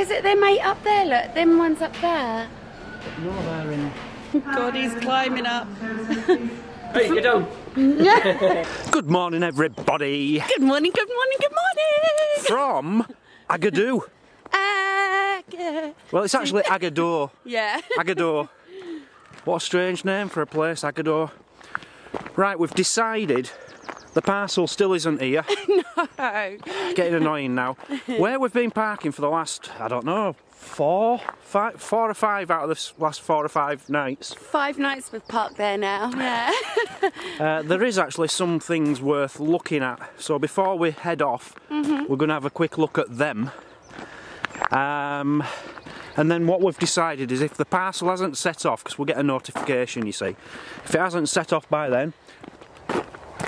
Is it their mate up there? Look, them ones up there. No, they're in. God, he's climbing up. Hey, get down. Good morning, everybody. Good morning, good morning, good morning. From Agadoo. Uh, Well, it's actually Agador. yeah. Agador. What a strange name for a place, Agador. Right, we've decided the parcel still isn't here. Oh, Getting annoying now. Where we've been parking for the last, I don't know, four, five, four or five out of the last four or five nights. Five nights we've parked there now. Yeah. Uh, there is actually some things worth looking at. So before we head off, we're going to have a quick look at them. Um, and then what we've decided is if the parcel hasn't set off, because we'll get a notification, you see, if it hasn't set off by then,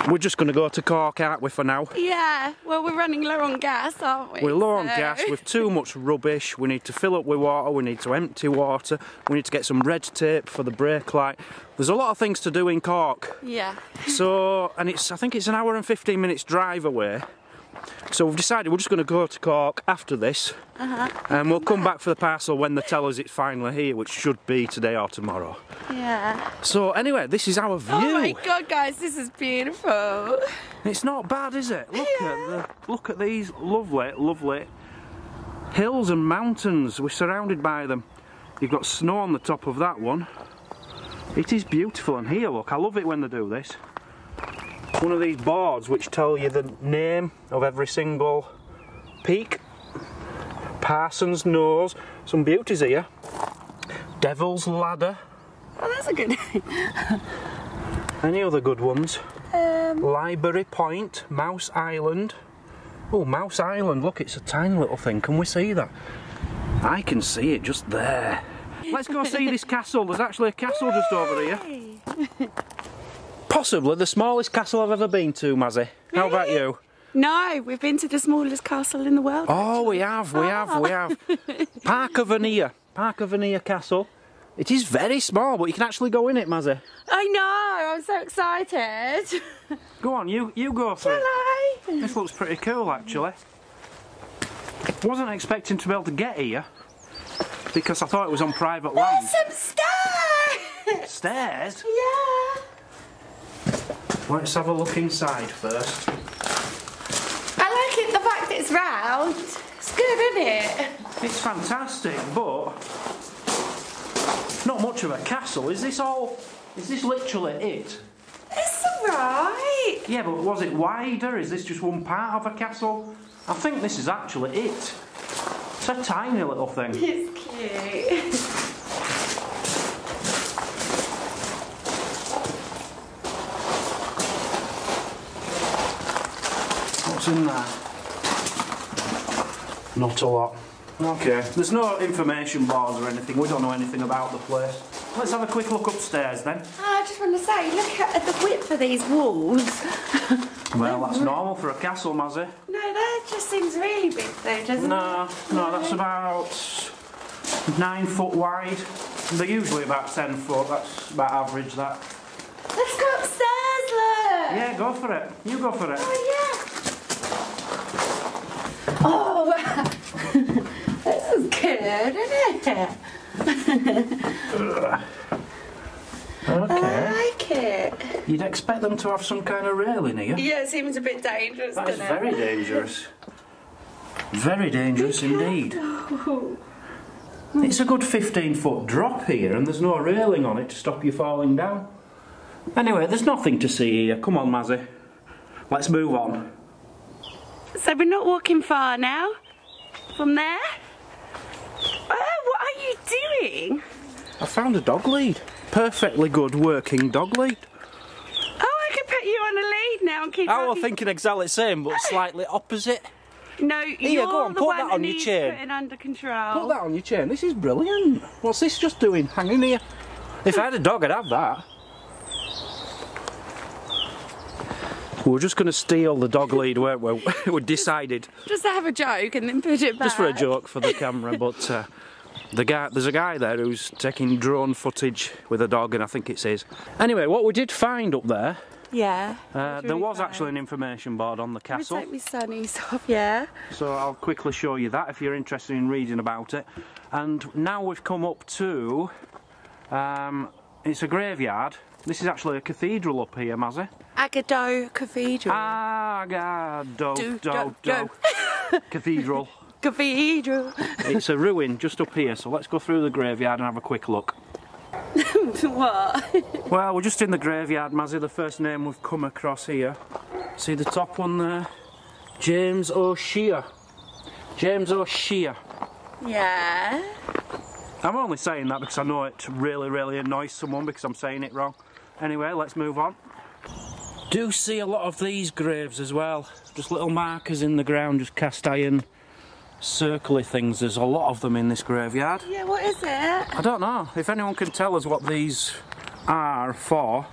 we're just going to go to Cork, aren't we, for now? yeah. Well, we're running low on gas, aren't we? We're low on So- gas, we've too much rubbish, we need to fill up with water, we need to empty water, we need to get some red tape for the brake light. There's a lot of things to do in Cork. Yeah. So, and it's I think it's an hour and 15 minutes drive away. So we've decided we're just going to go to Cork after this, uh-huh. and we'll come back for the parcel when they tell us it's finally here, which should be today or tomorrow. Yeah. So anyway, this is our view. Oh my god, guys, this is beautiful. It's not bad, is it? Look at the look at these lovely, lovely hills and mountains. We're surrounded by them. You've got snow on the top of that one. It is beautiful, and here, look, I love it when they do this. One of these boards which tell you the name of every single peak. Parson's Nose, some beauties here. Devil's Ladder, Oh, that's a good name. any other good ones? Um, Library Point, Mouse Island. Oh, Mouse Island, look, it's a tiny little thing. Can we see that? I can see it just there. Let's go see this castle. There's actually a castle just over here. hey. Possibly the smallest castle I've ever been to, Mazzy. How about you? No, we've been to the smallest castle in the world. Oh, we have, we have, we have. Park of Vania. Park of Vania Castle. It is very small, but you can actually go in it, Mazzy. I know, I'm so excited. Go on, you, you go for it. Hello. This looks pretty cool, actually. Wasn't expecting to be able to get here because I thought it was on private land. There's some stairs. Stairs? Yeah. Let's have a look inside first. I like it, the fact that it's round. It's good, isn't it? It's fantastic, but not much of a castle. Is this all? Is this literally it? It's alright. Yeah, but was it wider? Is this just one part of a castle? I think this is actually it. It's a tiny little thing. It's cute. What's in there? Not a lot. Okay. There's no information boards or anything. We don't know anything about the place. Let's have a quick look upstairs then. Ah, I just want to say, look at the width of these walls. Well, that's normal for a castle, Mazzy. No, that just seems really big though, doesn't it? No, no, that's about nine foot wide. They're usually about ten foot. That's about average. That. Let's go upstairs, look. Yeah, go for it. You go for it. Oh, yeah. Oh, this is good, isn't it? I like it. You'd expect them to have some kind of railing here. Yeah, it seems a bit dangerous, That is doesn't very dangerous. Very dangerous indeed. It's a good 15 foot drop here, and there's no railing on it to stop you falling down. Anyway, there's nothing to see here. Come on, Mazzy. Let's move on. So we're not walking far now from there? Oh, what are you doing? I found a dog lead. Perfectly good working dog lead. Oh, I could put you on a lead now and keep I was thinking exactly the same, but slightly opposite. No, you're go on, the put one that that on your needs chain. putting under control. Put that on your chain. This is brilliant. What's this just doing? Hanging here? If I had a dog, I'd have that. We're just going to steal the dog lead, weren't we? we decided, Just to have a joke and then put it back. just for a joke for the camera, but uh, the guy, there's a guy there who's taking drone footage with a dog, and I think it's his. Anyway, what we did find up there Yeah. Uh, there was actually an information board on the castle, take my sunnies off, yeah. so I'll quickly show you that if you're interested in reading about it. And now we've come up to, um, it's a graveyard. This is actually a cathedral up here, Mazzy. Agado Cathedral. Agado, Do, do, do, do. Cathedral. Cathedral. It's a ruin just up here, so let's go through the graveyard and have a quick look. what? Well, we're just in the graveyard, Mazzy, the first name we've come across here. See the top one there? James O'Shea. James O'Shea. Yeah. I'm only saying that because I know it really, really annoys someone because I'm saying it wrong. Anyway, let's move on. Do see a lot of these graves as well. Just little markers in the ground, just cast iron circly things. There's a lot of them in this graveyard. Yeah, what is it? I don't know. If anyone can tell us what these are for,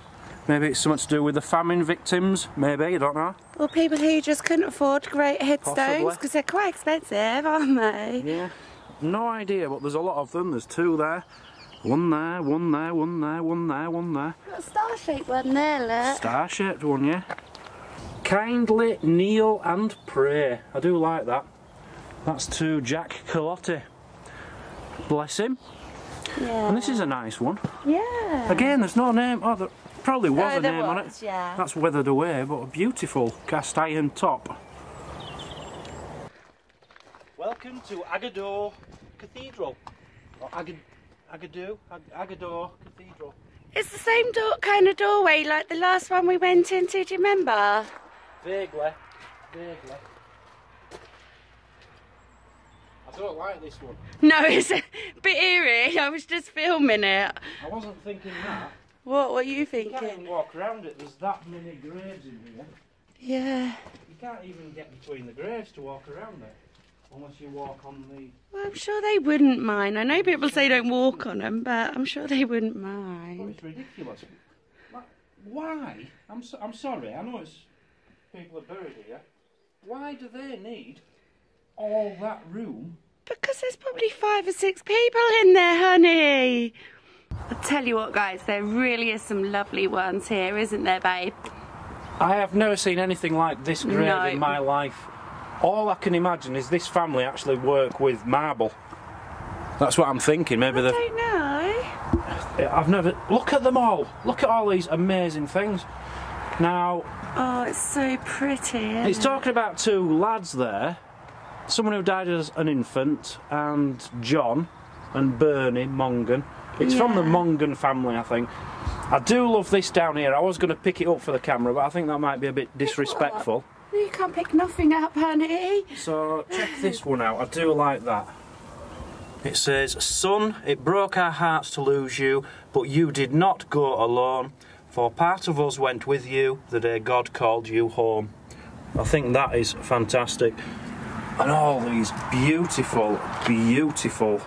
maybe it's something to do with the famine victims, maybe, I don't know. Well, people who just couldn't afford great headstones because they're quite expensive, aren't they? Yeah. No idea, but there's a lot of them. There's two there. One there, one there, one there, one there, one there. Got a star-shaped one there, look. Star-shaped one, yeah. Kindly kneel and pray. I do like that. That's to Jack Calotti. Bless him. Yeah. And this is a nice one. Yeah. Again, there's no name. Oh, there probably was Oh, a there name on was, it. yeah. That's weathered away, but a beautiful cast iron top. Welcome to Agadir Cathedral. Or Agad Agadir? Ag Agadir Cathedral. It's the same door, kind of doorway like the last one we went into, do you remember? Vaguely. Vaguely. I don't like this one. No, it's a bit eerie. I was just filming it. I wasn't thinking that. What were you thinking? You can't even walk around it. There's that many graves in here. Yeah. You can't even get between the graves to walk around it. Unless you walk on the... Well, I'm sure they wouldn't mind. I know people say don't walk on them, but I'm sure they wouldn't mind. it's ridiculous. Like, why? I'm, so, I'm sorry, I know it's people are buried here. Why do they need all that room? Because there's probably five or six people in there, honey. I'll tell you what, guys, there really is some lovely ones here, isn't there, babe? I have never seen anything like this grave No. in my life. All I can imagine is this family actually work with marble. That's what I'm thinking. Maybe I don't know. I've never. Look at them all. Look at all these amazing things. Now, Oh, it's so pretty. It's it? talking about two lads there. Someone who died as an infant, and John and Bernie Mongan. It's from the Mongan family, I think. I do love this down here. I was going to pick it up for the camera, but I think that might be a bit disrespectful. You can't pick nothing up, honey. So check this one out. I do like that. It says, Son, it broke our hearts to lose you, but you did not go alone, for part of us went with you the day God called you home. I think that is fantastic. And all these beautiful, beautiful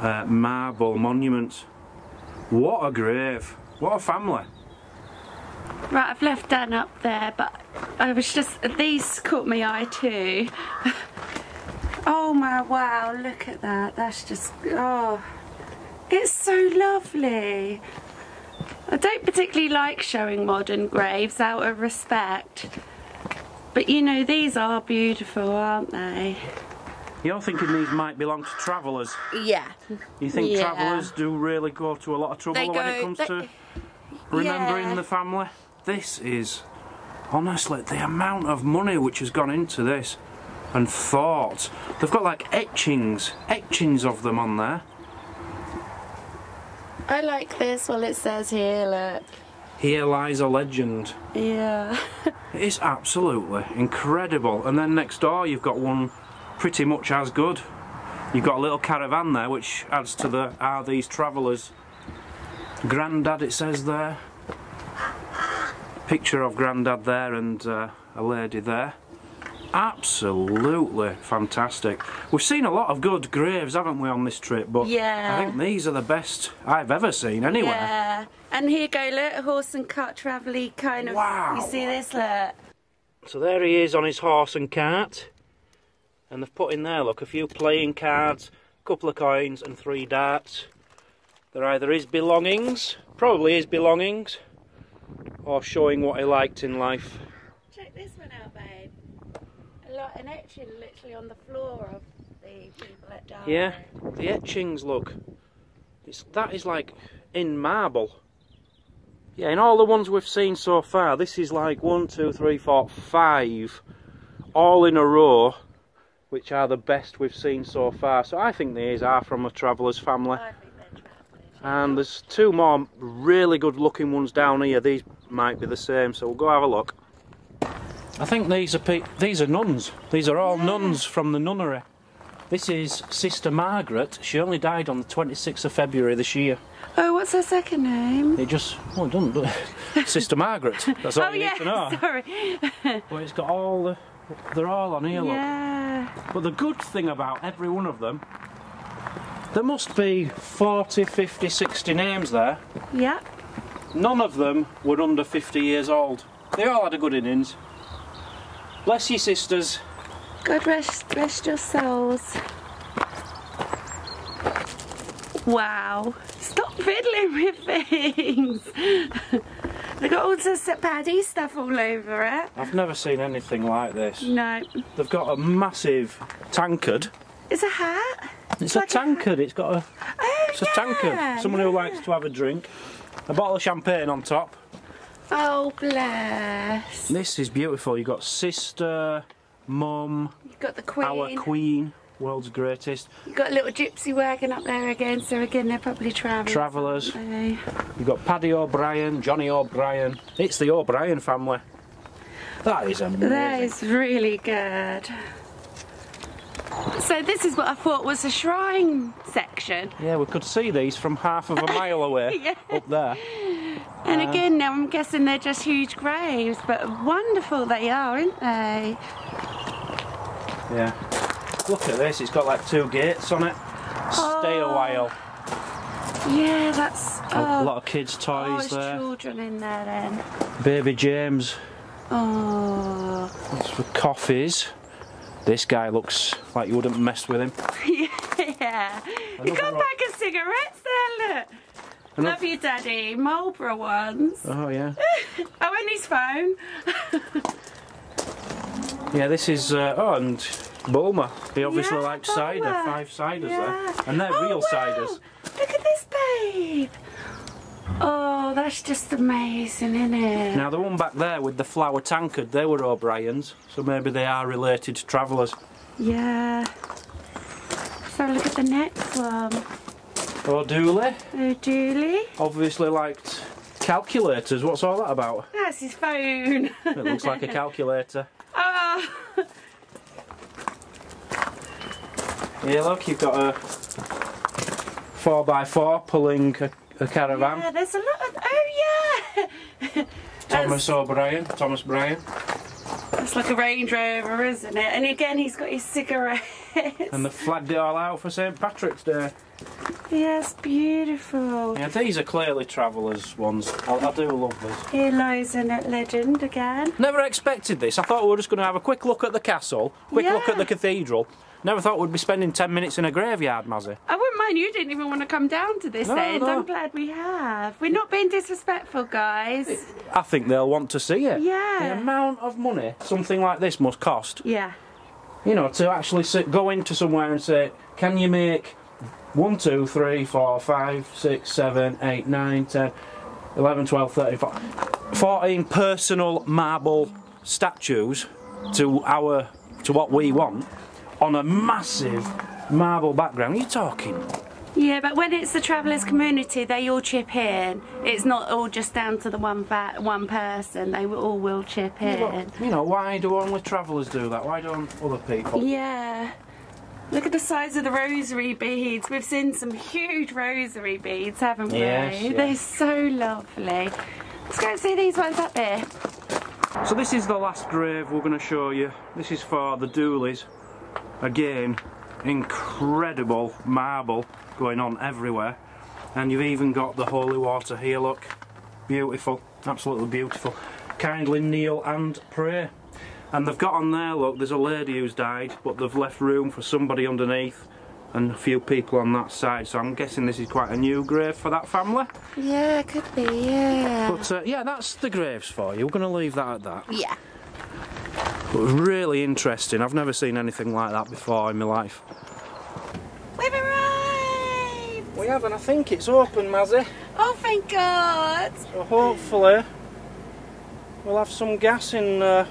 uh, marble monuments. What a grave. What a family. Right, I've left Dan up there, but I was just these caught my eye too. Oh my wow, look at that. That's just oh it's so lovely. I don't particularly like showing modern graves out of respect. But you know, these are beautiful, aren't they? You're thinking these might belong to travellers. Yeah. You think Yeah. travellers do really go to a lot of trouble They when it comes they- to remembering Yeah. the family? This is honestly the amount of money which has gone into this and thought. They've got like etchings, etchings of them on there. I like this, well it says here, look. Here lies a legend. Yeah. It is absolutely incredible. And then next door you've got one pretty much as good. You've got a little caravan there which adds to the are these travellers. Grandad it says there. Picture of Grandad there and uh, a lady there. Absolutely fantastic. We've seen a lot of good graves, haven't we, on this trip? But Yeah. I think these are the best I've ever seen anywhere. Yeah. And here you go, look, horse and cart travelly kind of. Wow. You see this, look. So there he is on his horse and cart. And they've put in there, look, a few playing cards, a couple of coins and three darts. They're either his belongings, probably his belongings, or showing what he liked in life. Check this one out, babe. A lot, an etching literally on the floor of the people that died. Yeah, the etchings look. It's that is like in marble. Yeah, in all the ones we've seen so far, this is like one, two, three, four, five, all in a row, which are the best we've seen so far. So I think these are from a traveller's family. I think they're travellers. And there's two more really good looking ones down here. These might be the same, so we'll go have a look. I think these are pe- these are nuns. These are all Yeah. nuns from the nunnery. This is Sister Margaret. She only died on the 26th of February this year. Oh, what's her second name? It just, well, it doesn't, do it? Sister Margaret. That's all oh, you yeah, need to know. sorry. But it's got all the, they're all on here, look. yeah. But the good thing about every one of them, there must be 40, 50, 60 names there. Yeah. None of them were under 50 years old. They all had a good innings. Bless you, sisters. God rest, rest your souls. Wow. Stop fiddling with things. They've got all this paddy stuff all over it. I've never seen anything like this. No. They've got a massive tankard. It's a hat. It's, like a tankard. It's got a, Oh, it's a yeah. tankard. Someone who likes to have a drink. A bottle of champagne on top. Oh, bless. This is beautiful. You've got sister, mum, You've got the queen. our queen, world's greatest. You've got a little gypsy wagon up there again, so again, they're probably. Travellers. They- You've got Paddy O'Brien, Johnny O'Brien. It's the O'Brien family. That is amazing. That is really good. So this is what I thought was a shrine section. Yeah, we could see these from half of a mile away Yeah. up there. And Uh. again, now I'm guessing they're just huge graves, but wonderful they are, aren't they? Yeah. Look at this, it's got like two gates on it. Stay a Oh. while. Yeah, that's. A Oh, lot of kids' oh, toys there's there. children in there then. Baby James. Oh, That's for coffees. This guy looks like you wouldn't mess with him. yeah. You got a pack of cigarettes there, look. Love you, Daddy. Marlboro ones. Oh yeah. Oh, and his phone. Yeah, this is uh, oh and Bulmer. He obviously Yeah, likes cider, five ciders Yeah. there, and they're Oh, real wow. ciders. Look at this babe. Oh, that's just amazing, isn't it? Now the one back there with the flower tankard, they were O'Briens, so maybe they are related to travellers. Yeah. So look at the next one. O'Dooley Oh, uh, Julie. obviously liked calculators. What's all that about? That's his phone. It looks like a calculator. oh. Here, look, you've got a four by four pulling a, a caravan. Yeah, there's a lot of. Oh, yeah. Thomas O'Brien, Thomas Bryan, It's like a Range Rover, isn't it? And again, he's got his cigarettes. and they've flagged it all out for St Patrick's Day. Yes, beautiful. Yeah, these are clearly travellers ones. I, I do love this. Here lies a legend again. Never expected this. I thought we were just going to have a quick look at the castle, quick look at the cathedral. Never thought we'd be spending 10 minutes in a graveyard, Mazzy. I wouldn't mind you didn't even want to come down to this No, end. no. I'm glad we have. We're not being disrespectful, guys. I think they'll want to see it. Yeah. The amount of money something like this must cost. Yeah. You know, to actually sit, go into somewhere and say, can you make 1, 2, 3, 4, 5, 6, 7, 8, 9, 10, 11, 12, 13, 14, 14 personal marble statues to our to what we want on a massive marble background. Are You're talking Yeah, but when it's the travellers community, they all chip in. It's not all just down to the one fa- one person. They all will chip in. you know, why do only travellers do that? Why don't other people? Yeah. Look at the size of the rosary beads. We've seen some huge rosary beads, haven't we? Yes, yeah. They're so lovely. Let's go and see these ones up there. So this is the last grave we're going to show you. This is for the Dooleys. Again, incredible marble going on everywhere. And you've even got the holy water here, look. Beautiful, absolutely beautiful. Kindly kneel and pray. And they've got on there, look, there's a lady who's died, but they've left room for somebody underneath. and a few people on that side. So I'm guessing this is quite a new grave for that family. Yeah, it could be, yeah. But uh, yeah, that's the graves for you. We're going to leave that at that. yeah. But really interesting. I've never seen anything like that before in my life. We've arrived! We have, and I think it's open, Mazzy. Oh, thank God! So hopefully we'll have some gas in uh,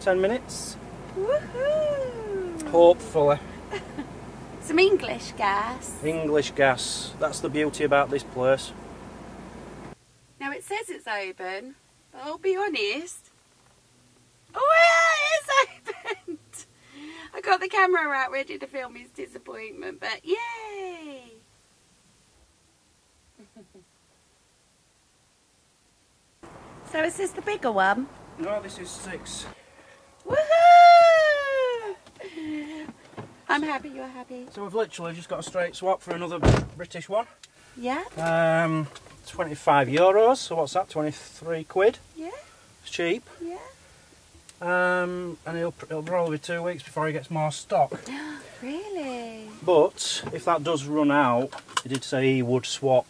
10 minutes. Woohoo! Hopefully. Some English gas. English gas. That's the beauty about this place. Now it says it's open, but I'll be honest. Oh yeah, it's opened! I got the camera out ready to film his disappointment, but yay! so is this the bigger one? No, this is six. Woohoo! I'm happy you're happy. So we've literally just got a straight swap for another British one. Yeah? Um, 25 euros, so what's that, 23 quid? Yeah? It's cheap. Yeah? Um, and it'll, it'll probably be two weeks before he gets more stock. Really? But if that does run out, he did say he would swap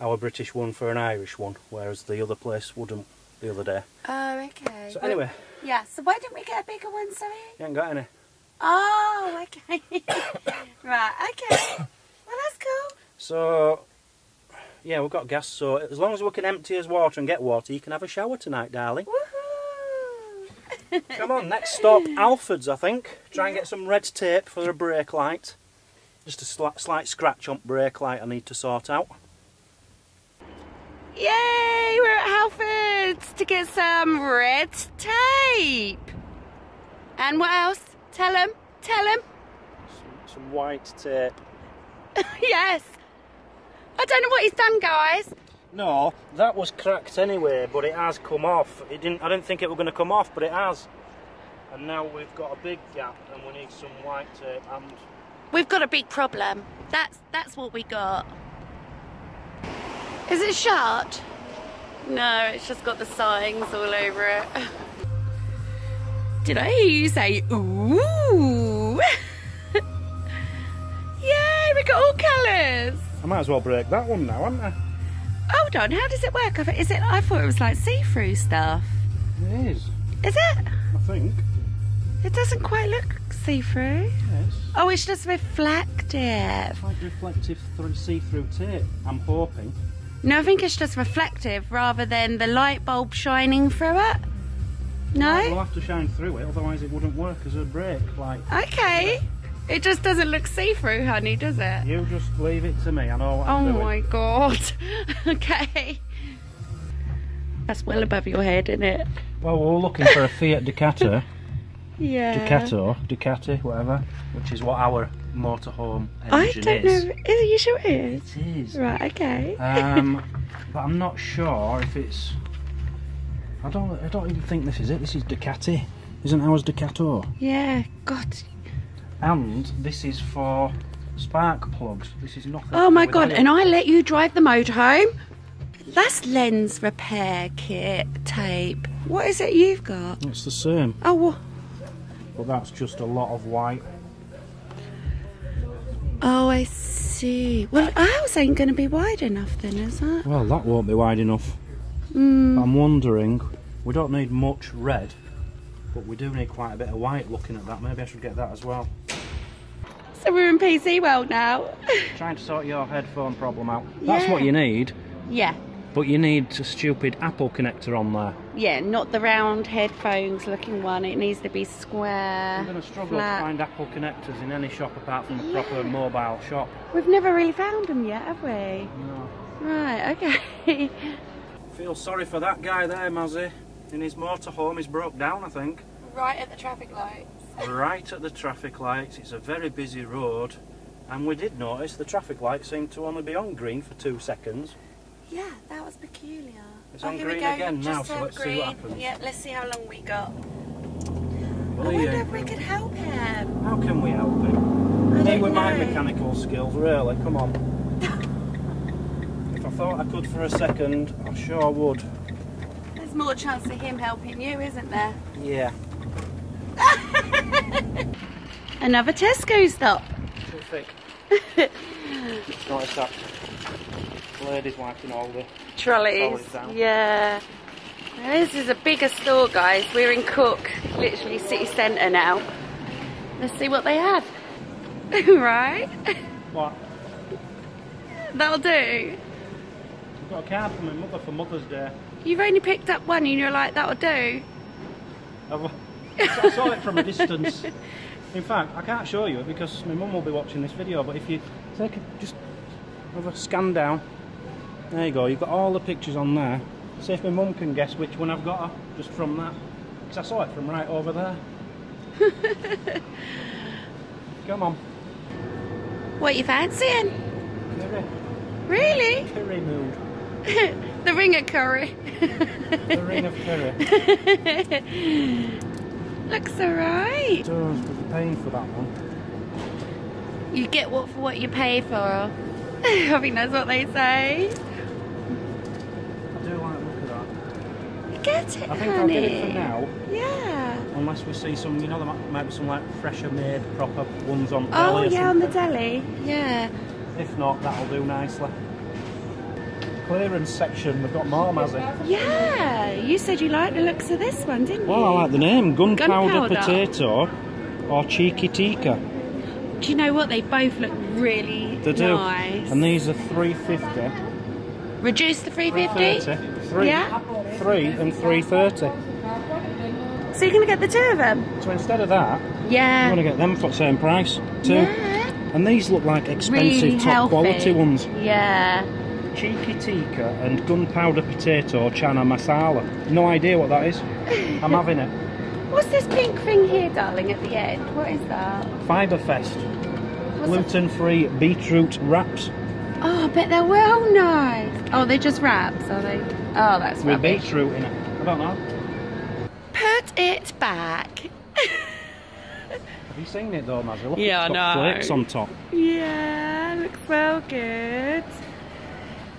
our British one for an Irish one, whereas the other place wouldn't the other day. Oh, okay. So anyway, Yeah, so why didn't we get a bigger one, sorry? you ain't got any. Oh, okay. right, okay. Well, that's cool. So, yeah, we've got gas, so as long as we can empty his water and get water, you can have a shower tonight, darling. Woohoo! Come on, next stop, Halfords, I think. Try and get some red tape for a brake light. Just a slight, slight scratch on brake light I need to sort out. Yay, we're at Halfords to get some red tape. And what else? Tell him, tell him. Some, some white tape. yes. I don't know what he's done, guys. No, that was cracked anyway, but it has come off. It didn't. I didn't think it was going to come off, but it has. And now we've got a big gap, and we need some white tape. And We've got a big problem. That's that's what we got. Is it shut? No, it's just got the signs all over it. Did I hear you say ooh? Yay, we got all colours. I might as well break that one now, haven't I? Hold on, how does it work? I thought- Is it? I thought it was like see-through stuff. It is. Is it? I think. It doesn't quite look see-through. Yes. Oh, it's just reflective. Like reflective through see-through tape. I'm hoping. No, I think it's just reflective rather than the light bulb shining through it. We'll have to shine through it, otherwise it wouldn't work as a brake. Like Okay. It just doesn't look see-through, honey, does it? you just leave it to me. I know what Oh I'm doing. my god. okay. That's well above your head, isn't it? Well, we're all looking for a Fiat Ducato, Yeah. Ducato, Ducati, whatever, which is what our motorhome engine is. I don't is. know. Are you sure it is? It is. Right, okay. Um, but I'm not sure if it's. I don't. I don't even think this is it. This is Ducati, isn't ours Ducato? yeah, God. And this is for spark plugs. This is nothing. Oh my god, and I let you drive the motorhome? That's lens repair kit tape. What is it you've got? It's the same, Oh, wha- but that's just a lot of white. oh, I see. Well, ours ain't going to be wide enough then, is it? Well, that won't be wide enough. Mm. I'm wondering. We don't need much red, but we do need quite a bit of white. Looking at that, maybe I should get that as well. So we're in PC World now. Trying to sort your headphone problem out. That's Yeah. what you need, yeah, but you need a stupid Apple connector on there. yeah, not the round headphones looking one. It needs to be square. I'm going to struggle flat. to find Apple connectors in any shop apart from a proper mobile shop. We've never really found them yet, have we? No. Right, okay. Feel sorry for that guy there, Mazzy. In his motorhome, he's broke down, I think. right at the traffic lights. right at the traffic lights. It's a very busy road. And we did notice the traffic light seemed to only be on green for two seconds. Yeah, that was peculiar. It's oh, on green again Just now, so let's see green. what happens. Yeah, let's see how long we got. Well, I wonder you- if we could help him. How can we help him? I Hey, don't with my mechanical skills, really, come on. Thought I could for a second, I sure I would. There's more chance of him helping you, isn't there? Yeah. Another Tesco stop. Terrific. Notice that lady's wiping all the Trolleys. Yeah. Now, This is a bigger store, guys. We're in Cork, literally city centre now. Let's see what they have. right? what? That'll do. I've got a card from my mother for Mother's Day. You've only picked up one and you're like, that'll do. I've- I saw it from a distance. In fact, I can't show you it because my mum will be watching this video, but if you take a, just have a scan down, there you go, you've got all the pictures on there. See if my mum can guess which one I've got her, just from that. Because I saw it from right over there. Come on, What you fancying? curry, Really? curry mood. the ring of curry. The ring of curry. Looks alright. It does, but you're paying for that one. You get what for what you pay for. I think that's what they say. I do like the look of that. Get it, I think honey. I'll get it for now. Yeah. Unless we see some, you know, there might, be some like fresher made proper ones on Oh yeah, on the deli. Yeah. If not, that'll do nicely. Clearance section, we've got more, Mazzy. Yeah. You said you liked the looks of this one, didn't you? Well, I like the name, gunpowder, Gunpowder. potato or cheeky tikka. Do you know what? They both look really They do. nice. And these are 350. Reduce the 350? 330. Three, Yeah. three and 330. So you're going to get the two of them? So instead of that, Yeah. I'm going to get them for the same price too. Yeah. And these look like expensive Really top healthy. quality ones. Yeah. Cheeky tikka and gunpowder potato chana masala. No idea what that is. I'm having it. What's this pink thing here, darling, at the end? What is that? Fiberfest. What's Gluten free beetroot wraps Oh, I bet they're well nice. Oh, they're just wraps, are they? Oh, that's with rubbish. beetroot in it. I don't know. Put it back. Have you seen it though, Mazzy? Look, Yeah, it's got I know. flakes on top. yeah, looks well good.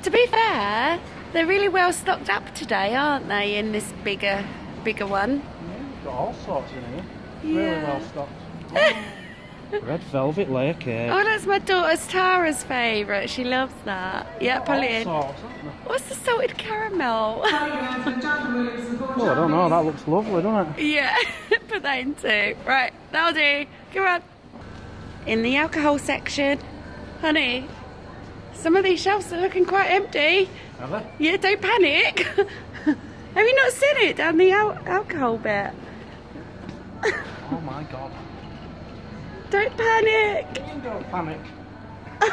To be fair, they're really well stocked up today, aren't they? In this bigger, bigger one. Yeah, got all sorts in here. Really well stocked. Red velvet layer cake. Oh, that's my daughter's Tara's favourite. She loves that. Yeah, pull it in. sorts, haven't they? What's the salted caramel? Oh, I don't know. That looks lovely, doesn't it? Yeah, put that in too. Right, that'll do. Come on. In the alcohol section, honey, some of these shelves are looking quite empty. Have they? Yeah, don't panic. Have you not seen it down the al- alcohol bit? Oh my god. Don't panic. Don't panic.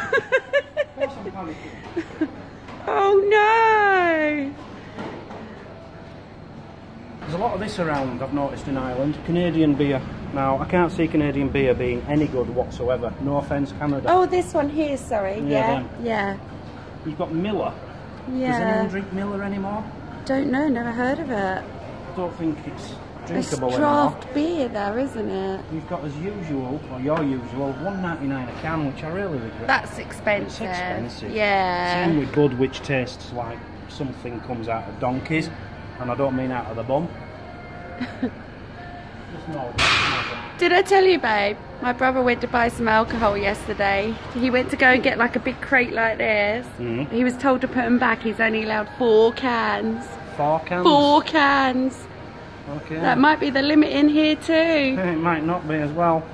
Of I'm panicking. Oh no. There's a lot of this around, I've noticed in Ireland. Canadian beer. Now, I can't see Canadian beer being any good whatsoever. No offence, Canada. Oh, this one here, sorry. Yeah, Yeah. Yeah. You've got Miller. Yeah. Does anyone drink Miller anymore? Don't know, never heard of it. I don't think it's drinkable It's drinkable anymore. draft beer there, isn't it? You've got as usual, or your usual, one ninety nine a can, which I really regret. That's expensive. It's expensive. Yeah. Same with Bud, which tastes like something comes out of donkeys, and I don't mean out of the bum. Just no. Did I tell you, babe? My brother went to buy some alcohol yesterday. He went to go and get like a big crate like this. Mhm. He was told to put them back. He's only allowed four cans. Four cans. Four cans. Okay. That might be the limit in here too. It might not be as well.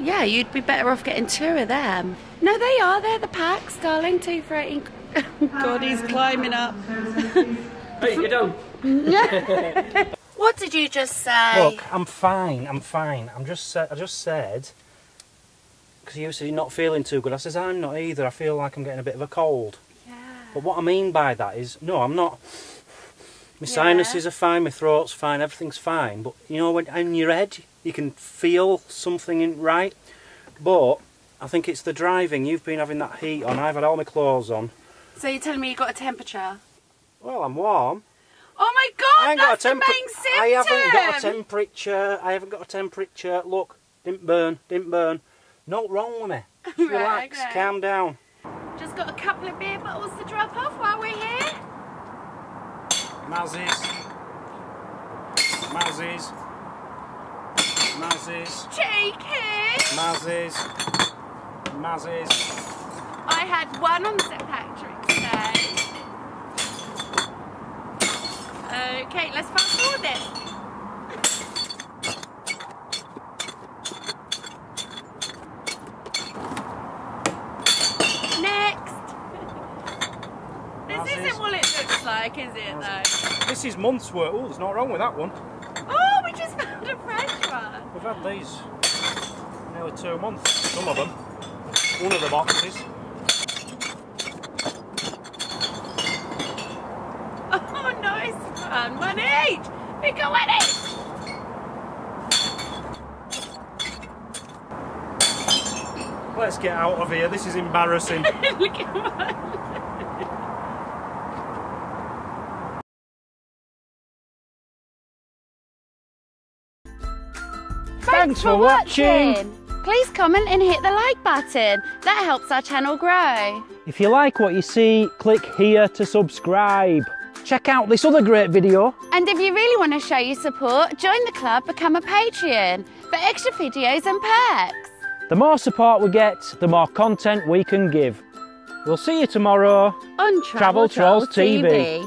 Yeah, you'd be better off getting two of them. No, they are. They're the packs, darling. Two for eight. God, he's climbing up. Hey, you don't. What did you just say? Look, I'm fine. I'm fine. I'm just. I just said because you said you're not feeling too good. I says I'm not either. I feel like I'm getting a bit of a cold. Yeah. But what I mean by that is, no, I'm not. My Yeah. sinuses are fine, my throat's fine, everything's fine. But you know, when in your head, you can feel something in right. But I think it's the driving. You've been having that heat on. I've had all my clothes on. So you're telling me you got a temperature? Well, I'm warm. Oh my God, I ain't that's got a the temper- main symptom. I haven't got a temperature. I haven't got a temperature. Look, didn't burn, didn't burn. Not wrong with me. Just Right, relax, okay. calm down. Just got a couple of beer bottles to drop off while we're here. Mazzies. Mazzies. Mazzies. Cheeky. Mazzies. Mazzies. I had one on St Patrick's Day. Okay, let's fast forward this. Next. This Mazzies. isn't what it looks like, is it though? This is months worth. Oh, there's not wrong with that one. Oh, we just found a fresh one. We've had these nearly two months, some of them. One of the boxes. Oh, nice one. One each. A one each. Let's get out of here. This is embarrassing. Look at one. Thanks for watching. Please comment and hit the like button. That helps our channel grow. If you like what you see, click here to subscribe. Check out this other great video. And if you really want to show your support, join the club, become a Patreon for extra videos and perks. The more support we get, the more content we can give. We'll see you tomorrow. On Travel Trolls TV.